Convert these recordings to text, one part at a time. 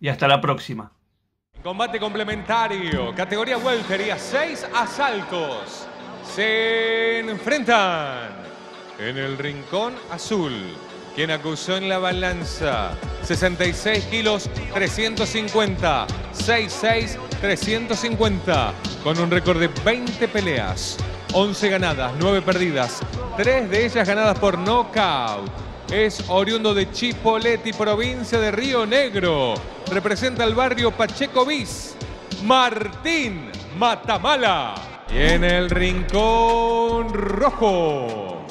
y hasta la próxima. Combate complementario, categoría welter y a seis asaltos. Se enfrentan en el rincón azul. Quien acusó en la balanza 66 kilos 350, 66 350, con un récord de 20 peleas, 11 ganadas, 9 perdidas, 3 de ellas ganadas por nocaut. Es oriundo de Chipoleti, provincia de Río Negro. Representa el barrio Pacheco Bis. Martín Matamala. Y en el rincón rojo,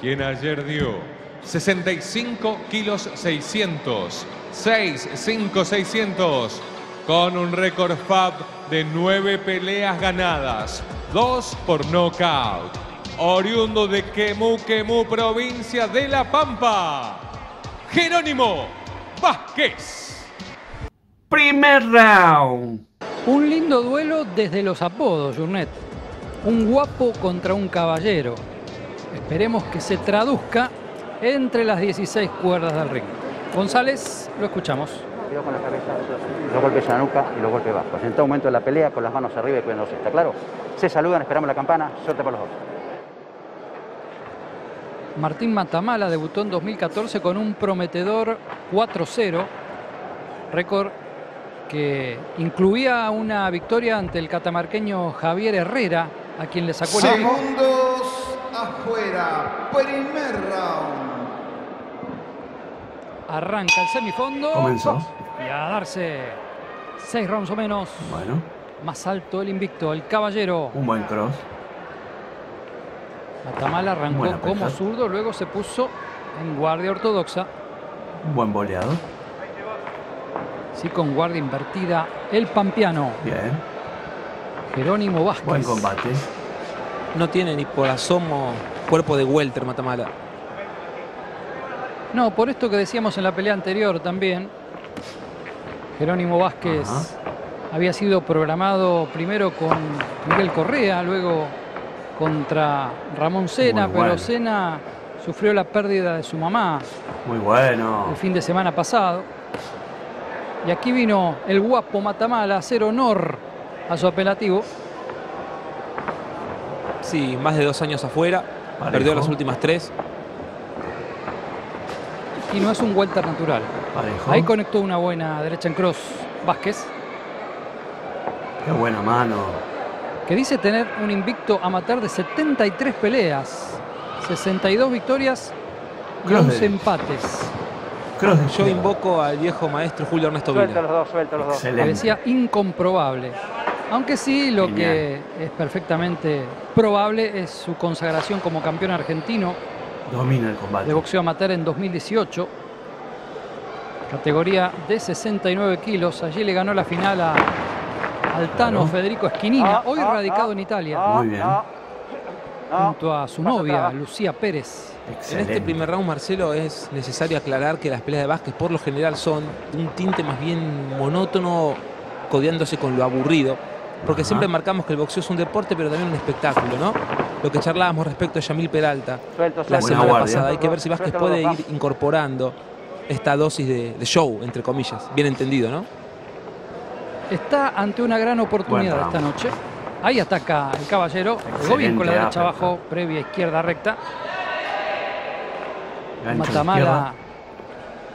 quien ayer dio 65 kilos 600. 6, 5, 600. Con un récord FAB de 9 peleas ganadas. 2 por knockout oriundo de Quemú, Quemú, provincia de La Pampa, Jerónimo Vázquez. Primer round. Un lindo duelo desde los apodos, Jurnet. Un guapo contra un caballero. Esperemos que se traduzca entre las 16 cuerdas del ring. González, lo escuchamos. Cuidado con la cabeza, los golpes en la nuca y los golpes bajos. En todo momento de la pelea, con las manos arriba y cuidándose, ¿está claro? Se saludan, esperamos la campana, suerte para los dos. Martín Matamala debutó en 2014 con un prometedor 4-0, récord que incluía una victoria ante el catamarqueño Javier Herrera, a quien le sacó el Segundos afuera, primer round. Arranca el semifondo. Comenzó. Y a darse seis rounds o menos. Bueno. Más alto el invicto, el caballero. Un buen cross. Matamala arrancó como zurdo, luego se puso en guardia ortodoxa. Un buen boleado. Sí, con guardia invertida. El Pampiano. Bien. Jerónimo Vázquez. Buen combate. No tiene ni por asomo cuerpo de welter Matamala. No, por esto que decíamos en la pelea anterior también. Jerónimo Vázquez había sido programado primero con Miguel Correa, luego contra Ramón Sena, pero Sena sufrió la pérdida de su mamá. Muy bueno. El fin de semana pasado. Y aquí vino el guapo Matamala a hacer honor a su apelativo. Sí, más de dos años afuera. Perdió las últimas tres. Y no es un welter natural. Ahí conectó una buena derecha en cross Vázquez. Qué buena mano que dice tener un invicto amateur de 73 peleas, 62 victorias y 11 empates. Yo invoco al viejo maestro Julio Ernesto Vila. Suelta los dos, suelta los dos. Que decía incomprobable. Aunque sí, lo que es perfectamente probable es su consagración como campeón argentino. Domina el combate. De boxeo amateur en 2018. Categoría de 69 kilos. Allí le ganó la final a Altano Federico Esquinina, ah, hoy ah, radicado ah. en Italia. Muy bien. Junto a su novia, Lucía Pérez. En este primer round, Marcelo, es necesario aclarar que las peleas de Vázquez por lo general son un tinte más bien monótono, codeándose con lo aburrido. Porque siempre marcamos que el boxeo es un deporte, pero también un espectáculo, ¿no? Lo que charlábamos respecto a Yamil Peralta la semana pasada. Hay que ver si Vázquez puede ir incorporando esta dosis de show, entre comillas. Bien entendido, ¿no? Está ante una gran oportunidad esta noche. Ahí ataca el caballero. Llegó bien con la derecha abajo, previa izquierda recta. Matamala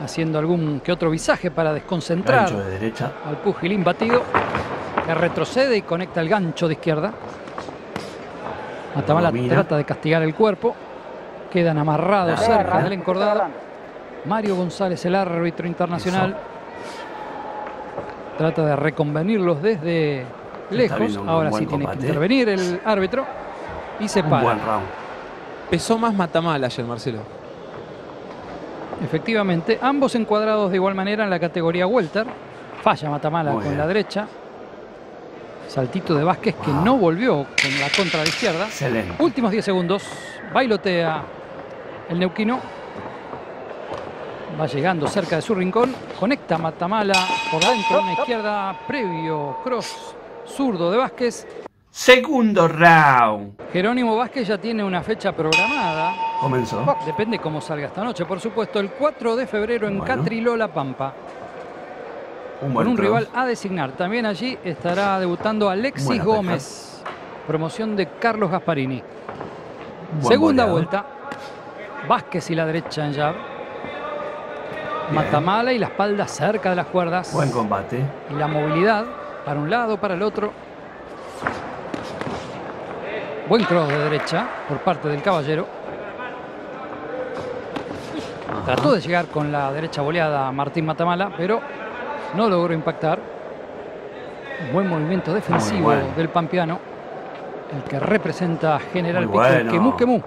haciendo algún que otro visaje para desconcentrar de derecha. al pugil imbatido. que retrocede y conecta el gancho de izquierda. Matamala trata de castigar el cuerpo. Quedan amarrados cerca del encordado. Mario González, el árbitro internacional, trata de reconvenirlos desde lejos. Ahora sí tiene que combate. intervenir el árbitro y se Un para. buen round. Pesó más Matamala ayer, Marcelo. Efectivamente, ambos encuadrados de igual manera en la categoría welter. Falla Matamala Muy con bien. la derecha. Saltito de Vázquez que no volvió con la contra de izquierda. Excelente. Últimos 10 segundos. Bailotea el neuquino. Va llegando cerca de su rincón. Conecta Matamala por dentro, una izquierda previo. Cross zurdo de Vázquez. Segundo round. Jerónimo Vázquez ya tiene una fecha programada. Comenzó. Depende cómo salga esta noche, por supuesto. El 4 de febrero en Bueno. Catriló, La Pampa. Un Con un cross. rival a designar. También allí estará debutando Alexis Buena Gómez. Promoción de Carlos Gasparini. Buen Segunda boleado. vuelta. Vázquez y la derecha en jab. Matamala y la espalda cerca de las cuerdas. Buen combate. Y la movilidad para un lado, para el otro. Buen cross de derecha por parte del caballero. Ajá. Trató de llegar con la derecha boleada Martín Matamala, pero no logró impactar. Un buen movimiento defensivo bueno. del pampeano. El que representa a General Pico, bueno. Quemú Quemú.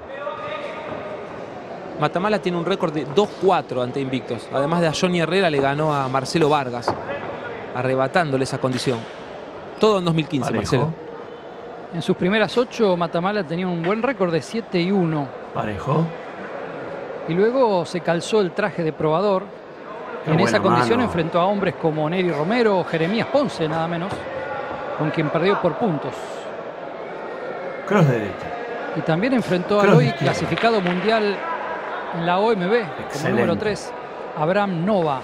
Matamala tiene un récord de 2-4 ante Invictos. Además de a Johnny Herrera, le ganó a Marcelo Vargas, arrebatándole esa condición. Todo en 2015, Parejo. Marcelo. En sus primeras ocho, Matamala tenía un buen récord de 7 y 1. Parejo. Y luego se calzó el traje de probador. Qué en esa condición mano. enfrentó a hombres como Neri Romero o Jeremías Ponce, nada menos, con quien perdió por puntos. Cross derecha. Y también enfrentó al Cross hoy izquierda. clasificado mundial en la OMB como Excelente. número 3, Abraham Nova,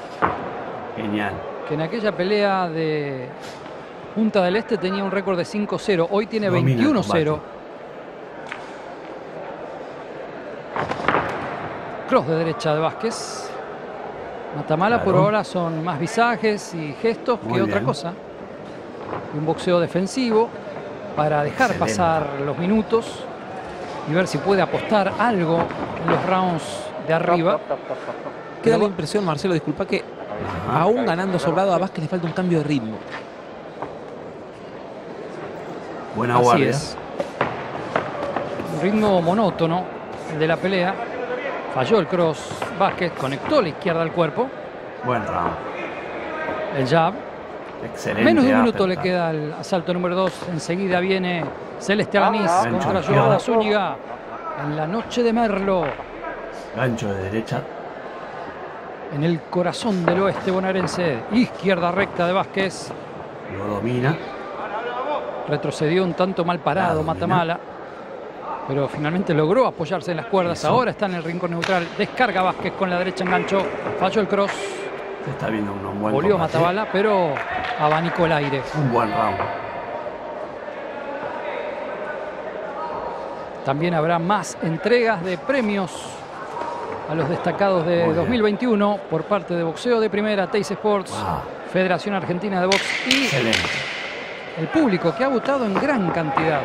Genial. que en aquella pelea de Punta del Este tenía un récord de 5-0, hoy tiene Domina el 21-0. combate. Cross de derecha de Vázquez. Matamala por ahora son más visajes y gestos Muy que otra cosa. Y un boxeo defensivo para dejar Excelente. pasar los minutos y ver si puede apostar algo los rounds de arriba. Queda la impresión, Marcelo, disculpa que aún ganando sobrado a Vázquez le falta un cambio de ritmo. Buena Así guardia. es. Un ritmo monótono el de la pelea. Falló el cross Vázquez, conectó la izquierda al cuerpo. Buen round. El jab. Excelente. Menos de un minuto le queda al asalto número 2. Enseguida viene Celeste Alanís contra izquierdo. Zúñiga en la noche de Merlo, Gancho de derecha. en el corazón del oeste bonaerense. Izquierda recta de Vázquez. Lo domina. Retrocedió un tanto mal parado. Matamala. Pero finalmente logró apoyarse en las cuerdas. Eso. Ahora está en el rincón neutral. Descarga Vázquez con la derecha engancho. Falló el cross. Se está viendo un buen Volvió combate. Matabala, pero abanicó el aire. Un buen round. También habrá más entregas de premios a los destacados de Muy bien. 2021 por parte de Boxeo de Primera, Teis Sports, Wow. Federación Argentina de Box y Excelente. el público que ha votado en gran cantidad.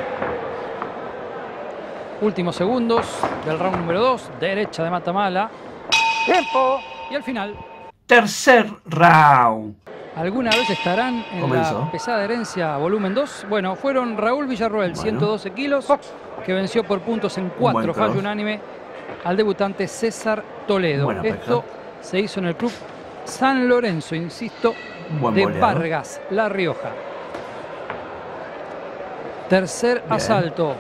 Últimos segundos del round número 2, derecha de Matamala. ¡Tiempo! Y al final, Tercer round. ¿Alguna vez estarán en Comenzó. la pesada herencia volumen 2? Bueno, fueron Raúl Villarroel, Bueno. 112 kilos, que venció por puntos en buen 4, cross. fallo unánime, al debutante César Toledo. Buena Esto se hizo en el club San Lorenzo, insisto, buen de boleado. Vargas, La Rioja. Tercer Bien. asalto,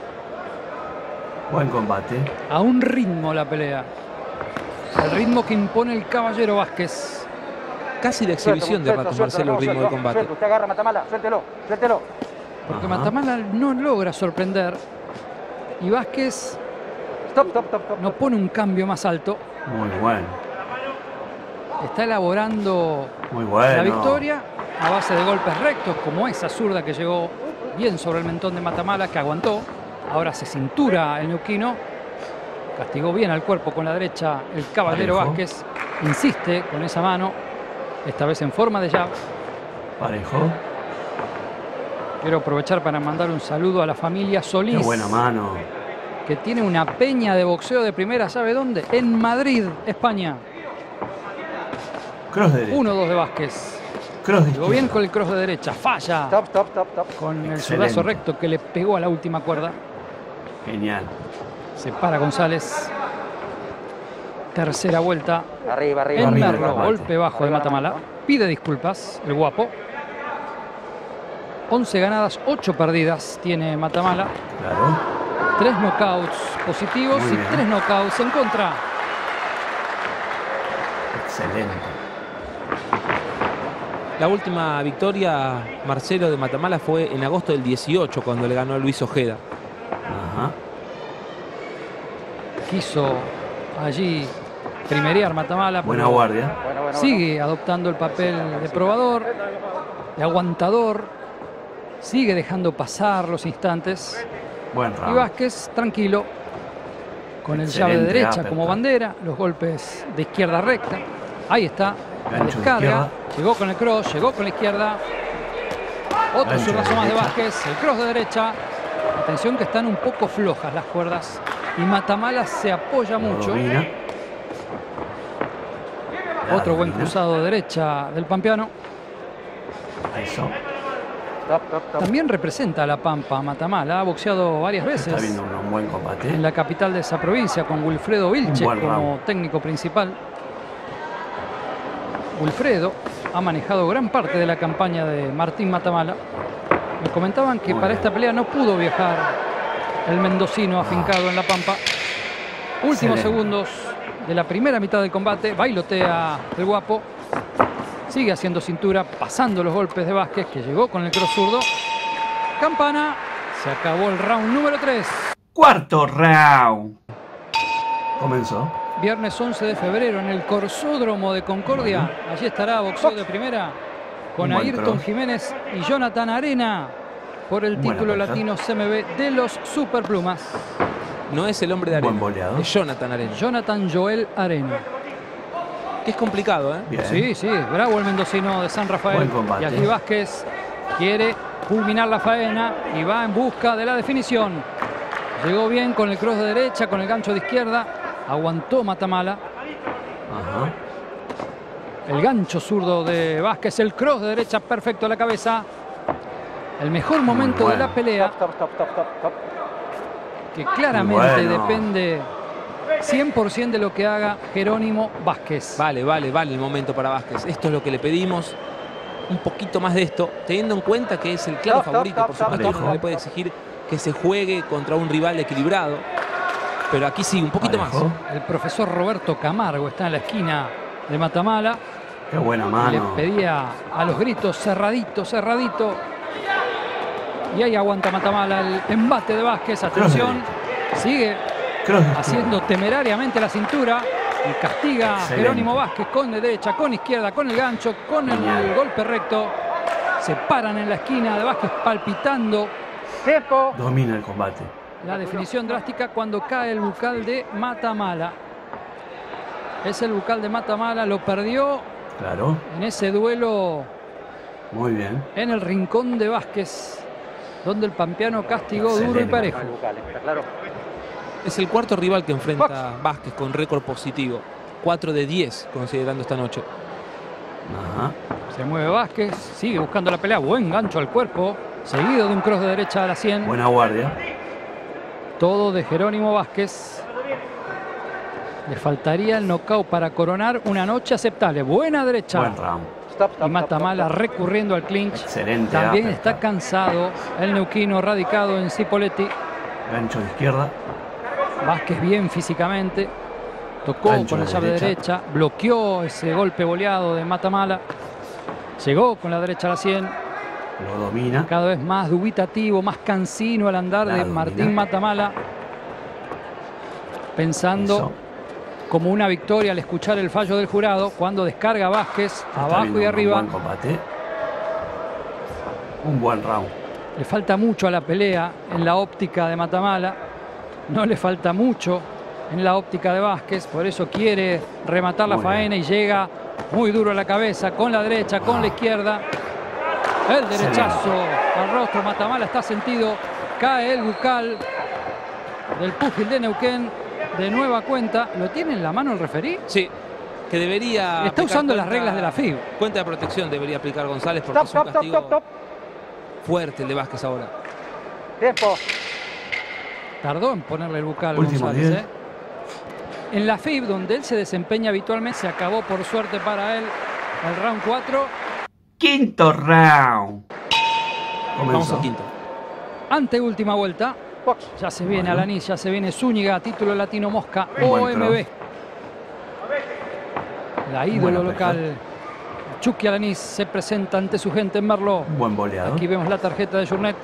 Buen combate. a un ritmo la pelea. El ritmo que impone el caballero Vázquez. Casi de exhibición de ratos, Marcelo, el ritmo de combate. Usted agarra Matamala, suéltelo, suéltelo. Porque Ajá. Matamala no logra sorprender. Y Vázquez Stop, stop, stop, stop. no pone un cambio más alto. Muy bueno. Está elaborando Muy bueno. la victoria a base de golpes rectos, como esa zurda que llegó bien sobre el mentón de Matamala, que aguantó. Ahora se cintura el neuquino. Castigó bien al cuerpo con la derecha el caballero. Vázquez. Insiste con esa mano, esta vez en forma de jab. Parejo. Quiero aprovechar para mandar un saludo a la familia Solís. Qué buena mano. Que tiene una peña de boxeo de primera, ¿sabe dónde? En Madrid, España. Cross de derecha. 1-2 de Vázquez. Cross de Llegó bien con el cross de derecha. Falla Stop, stop, stop, stop. con el zurdazo recto que le pegó a la última cuerda. Genial. Se para González. Tercera vuelta. Arriba, arriba, En arriba. Merlo, golpe bajo de Arriba Matamala. Pide disculpas, el guapo. 11 ganadas, 8 perdidas tiene Matamala. Claro. 3 knockouts positivos Muy y bien. 3 knockouts en contra. Excelente. La última victoria, Marcelo de Matamala, fue en agosto del 18, cuando le ganó a Luis Ojeda. Ajá. Quiso allí primerear Matamala. Buena guardia. Sigue adoptando el papel de probador, de aguantador. Sigue dejando pasar los instantes. Buen Y. Vázquez tranquilo, con el llave de derecha como bandera, los golpes de izquierda recta. Ahí está, la de llegó con el cross, llegó con la izquierda. Otro zurdazo más de. Vázquez, el cross de derecha. Atención que están un poco flojas las cuerdas. Y Matamala se apoya mucho. domina. Otro buen cruzado de derecha del Pampeano. Eso. También representa a La Pampa Matamala. Ha boxeado varias Está veces. viendo un, un buen combate. en la capital de esa provincia con Wilfredo Vilche como round. técnico principal. Wilfredo ha manejado gran parte de la campaña de Martín Matamala. Me comentaban que Muy para bien. esta pelea no pudo viajar el mendocino afincado en La Pampa. Últimos Excelente. segundos de la primera mitad del combate, bailotea el guapo. Sigue haciendo cintura, pasando los golpes de Vázquez, que llegó con el cross zurdo. Campana, se acabó el round número 3. Cuarto round. Comenzó. Viernes 11 de febrero en el Corsódromo de Concordia. Allí estará boxeo de primera con Ayrton. Jiménez y Jonathan Arena por el Buena título latino CMB de los Superplumas. No es el hombre de Buen Arena, boleador. es Jonathan Arena. Jonathan Joel Arena. Que es complicado, ¿eh? Bien. Sí, sí, bravo el mendocino de San Rafael. Buen combate. Y allí Vázquez quiere culminar la faena y va en busca de la definición. Llegó bien con el cross de derecha, con el gancho de izquierda. Aguantó Matamala. Ajá. El gancho zurdo de Vázquez, el cross de derecha perfecto a la cabeza. El mejor momento de la pelea, Stop, stop, stop, stop, stop. Que claramente bueno. depende 100% de lo que haga Jerónimo Vázquez. Vale, vale, vale el momento para Vázquez. Esto es lo que le pedimos. Un poquito más de esto, teniendo en cuenta que es el claro favorito. stop, Por supuesto, no le puede exigir que se juegue contra un rival equilibrado. Pero aquí sí, un poquito más. El profesor Roberto Camargo está en la esquina de Matamala. Qué buena Le mano. pedía a los gritos cerradito, cerradito. Y ahí aguanta Matamala el embate de Vázquez. Atención, sigue haciendo temerariamente la cintura y castiga a Excelente. Jerónimo Vázquez con de derecha, con izquierda, con el gancho, con el Genial. golpe recto. Se paran en la esquina de Vázquez palpitando Tiempo. Domina el combate. la definición drástica cuando cae el bucal de Matamala. Es el bucal de Matamala, lo perdió Claro. en ese duelo Muy bien. en el rincón de Vázquez, donde el pampeano castigó duro y parejo. Es el cuarto rival que enfrenta Vázquez con récord positivo. 4 de 10 considerando esta noche. Ajá. Se mueve Vázquez, sigue buscando la pelea, buen gancho al cuerpo, seguido de un cross de derecha a la 100. Buena guardia. Todo de Jerónimo Vázquez. Le faltaría el knockout para coronar una noche aceptable. Buena derecha. Buen round. Y Matamala recurriendo al clinch. Excelente. También está cansado el neuquino radicado en Cipoletti. Gancho de izquierda. Vázquez bien físicamente. Tocó Gancho con la llave derecha. derecha. Bloqueó ese golpe boleado de Matamala. Llegó con la derecha a la 100. Lo domina. Cada vez más dubitativo, más cansino al andar La de domina. Martín Matamala. Pensando Eso. Como una victoria al escuchar el fallo del jurado cuando descarga Vázquez abajo y un arriba. buen combate. Un buen round. Le falta mucho a la pelea en la óptica de Matamala. No le falta mucho en la óptica de Vázquez. Por eso quiere rematar la Muy bien. faena y llega muy duro a la cabeza con la derecha, con Ah. la izquierda. El derechazo al rostro. Matamala está sentido. Cae el bucal del púgil de Neuquén. De nueva cuenta. ¿Lo tiene en la mano el referí? Sí, que debería. Está usando las reglas de la FIB. Cuenta de protección debería aplicar González porque Stop, es un stop, stop, castigo stop, stop. fuerte el de Vázquez ahora. Tiempo. Tardó en ponerle el bucal Último González. ¿eh? En la FIB, donde él se desempeña habitualmente, se acabó por suerte para él el round 4. Quinto round. Vamos al quinto. Ante última vuelta. Box. Ya se viene Bueno. Alanis, ya se viene Zúñiga, título latino Mosca, OMB. La ídolo local. Chucky Alanis se presenta ante su gente en Merlo. Buen boleador. Aquí vemos la tarjeta de Journet.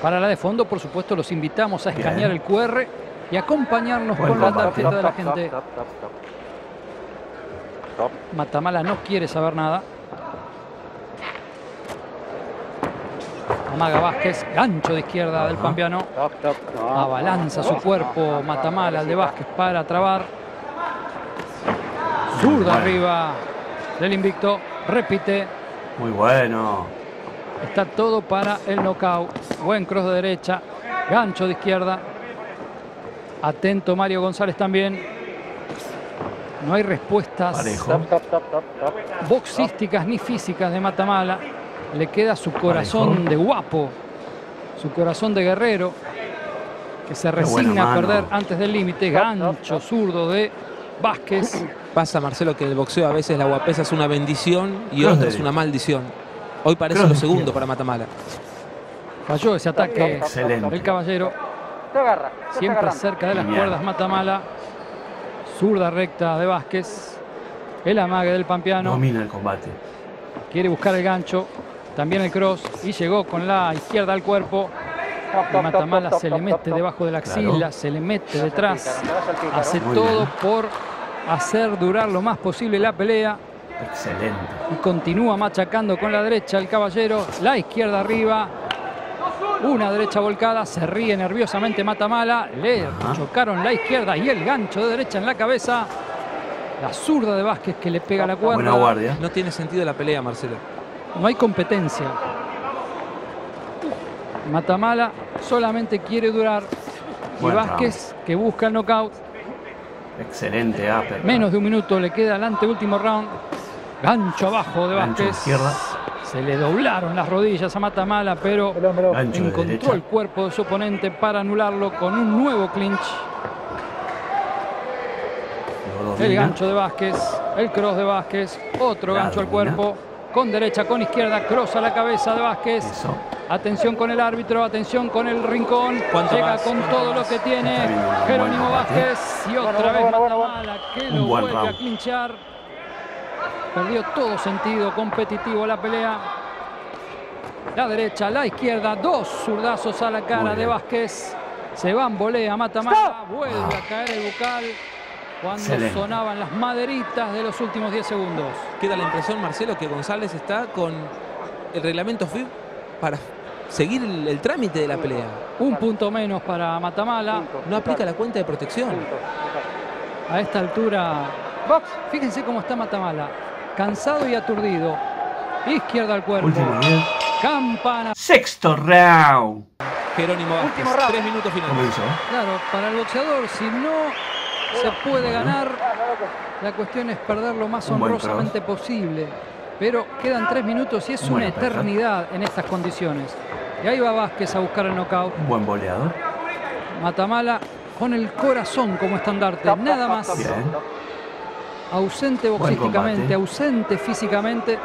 Para la de fondo, por supuesto, los invitamos a Bien. escanear el QR y acompañarnos Buen con la tarjeta de la gente. Matamala no quiere saber nada. Amaga Vázquez, gancho de izquierda del pampeano. Abalanza su cuerpo Matamala, al de Vázquez para trabar. Zurda Bueno. arriba del invicto. Repite. Muy bueno. Está todo para el knockout. Buen cross de derecha. Gancho de izquierda. Atento Mario González también. No hay respuestas Parejo. Boxísticas ni físicas de Matamala. Le queda su corazón de guapo, su corazón de guerrero, que se resigna a perder antes del límite. Gancho zurdo de Vázquez. Pasa, Marcelo, que en el boxeo a veces la guapesa es una bendición y Cross otra es una maldición. Hoy parece Cross lo segundo para Matamala. Falló ese ataque Excelente. el caballero. Te agarra. te está Siempre cerca de las Genial. cuerdas Matamala. Zurda recta de Vázquez. El amague del Pampeano. Domina el combate. Quiere buscar el gancho. También el cross. Y llegó con la izquierda al cuerpo. Y Matamala se le mete debajo de la Claro. axila, se le mete detrás. Hace Muy todo bien. por hacer durar lo más posible la pelea. Excelente. Y continúa machacando con la derecha el caballero. La izquierda arriba. Una derecha volcada. Se ríe nerviosamente Matamala. Le Ajá. chocaron la izquierda y el gancho de derecha en la cabeza. La zurda de Vázquez que le pega la cuerda. Buena guardia. No tiene sentido la pelea, Marcelo. No hay competencia. Matamala solamente quiere durar. Y Buen Vázquez que busca el knockout. Excelente upper. Menos de un minuto le queda al anteúltimo round. Gancho abajo de Gancho de Vázquez. izquierda. Se le doblaron las rodillas a Matamala, pero Gancho encontró el cuerpo de su oponente para anularlo con un nuevo clinch. El gancho de Vázquez, el cross de Vázquez, otro La gancho al cuerpo, con derecha, con izquierda, cross a la cabeza de Vázquez. Eso. Atención con el árbitro, atención con el rincón. ¿Cuánto Llega más? con ¿Cuánto todo lo que tiene Jerónimo combate. Vázquez. Y otra Bueno, vez bueno, que lo vuelve a round. clinchar. Perdió todo sentido competitivo la pelea. La derecha, la izquierda, dos zurdazos a la cara de. Vázquez. Se van, volea, Matamala, vuelve a caer el bucal cuando Excelente. sonaban las maderitas de los últimos 10 segundos. Queda la impresión, Marcelo, que González está con el reglamento FIB para seguir el, el trámite de la pelea. Un punto menos para Matamala. No aplica la cuenta de protección. A esta altura Box. Fíjense cómo está Matamala. Cansado y aturdido. Izquierda al cuerpo. Último 10. Campana. Sexto round. Jerónimo Vázquez, Último round. tres minutos finales. Comenzó. Claro, para el boxeador, si no se puede ganar, la cuestión es perder lo más honrosamente posible. Pero quedan tres minutos y es una eternidad en estas condiciones. Y ahí va Vázquez a buscar el knockout. Un buen boleador. Matamala con el corazón como estandarte. Nada más. Bien. ausente boxísticamente, ausente físicamente,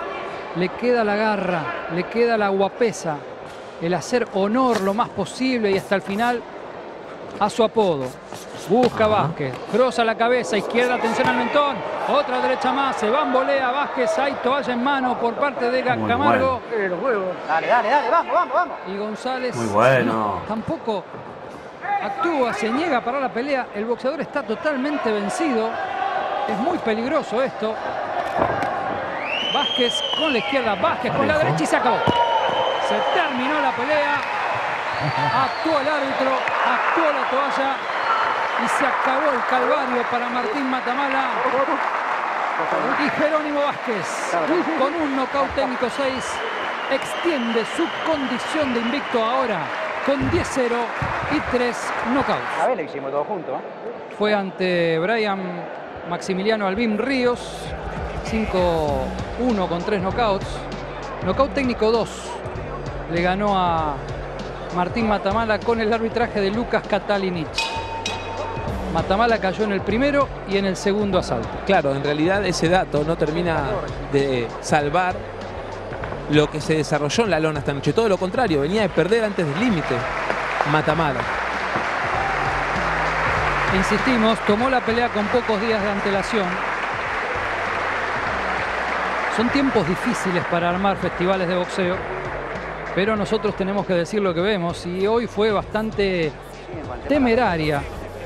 le queda la garra, le queda la guapesa, el hacer honor lo más posible y hasta el final a su apodo. Busca Ajá. Vázquez, cruza la cabeza, izquierda, atención al mentón, otra derecha más, se bambolea Vázquez, hay toalla en mano por parte de Muy Camargo Dale, dale, dale, vamos, vamos, vamos. y González Muy bueno. no, tampoco actúa, se niega a parar la pelea, el boxeador está totalmente vencido, es muy peligroso esto. Vázquez con la izquierda, Vázquez con la derecha y se acabó. Se terminó la pelea, actuó el árbitro, actuó la toalla y se acabó el calvario para Martín Matamala y Jerónimo Vázquez con un nocaut técnico 6 extiende su condición de invicto ahora con 10-0 y 3 knockouts. A ver, lo hicimos todos juntos. ¿eh? Fue ante Brian Maximiliano Albim Ríos, 5-1 con 3 knockouts. Knockout técnico 2. Le ganó a Martín Matamala con el arbitraje de Lucas Catalinich. Matamala cayó en el primero y en el segundo asalto. Claro, en realidad ese dato no termina de salvar lo que se desarrolló en la lona esta noche. Todo lo contrario, venía de perder antes del límite. Matamala. Insistimos, tomó la pelea con pocos días de antelación. Son tiempos difíciles para armar festivales de boxeo, pero nosotros tenemos que decir lo que vemos y hoy fue bastante temeraria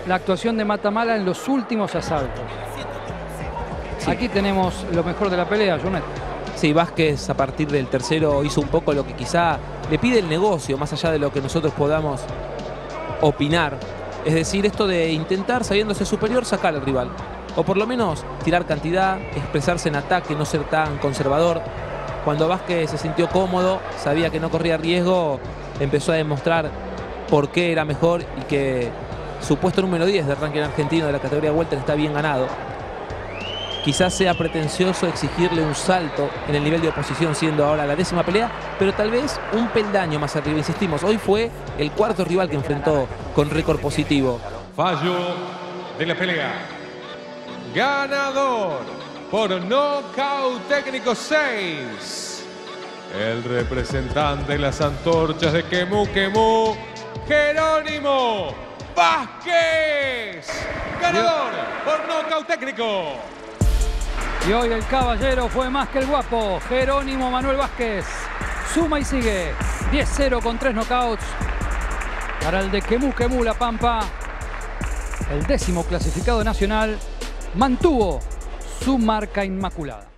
la actuación de Matamala en los últimos asaltos. Aquí tenemos lo mejor de la pelea, Junet. Sí, Vázquez a partir del tercero hizo un poco lo que quizá le pide el negocio, más allá de lo que nosotros podamos opinar. Es decir, esto de intentar, sabiéndose superior, sacar al rival. O por lo menos tirar cantidad, expresarse en ataque, no ser tan conservador. Cuando Vázquez se sintió cómodo, sabía que no corría riesgo, empezó a demostrar por qué era mejor y que su puesto número 10 del ranking argentino de la categoría Welter está bien ganado. Quizás sea pretencioso exigirle un salto en el nivel de oposición siendo ahora la décima pelea, pero tal vez un peldaño más arriba, insistimos. Hoy fue el cuarto rival que enfrentó con récord positivo. Fallo de la pelea. Ganador por nocaut técnico 6. El representante de las antorchas de Quemú Quemú, Jerónimo Vázquez. Ganador por nocaut técnico. Y hoy el caballero fue más que el guapo, Jerónimo Manuel Vázquez. Suma y sigue, 10-0 con 3 knockouts. Para el de Quemú Quemú La Pampa, el décimo clasificado nacional, mantuvo su marca inmaculada.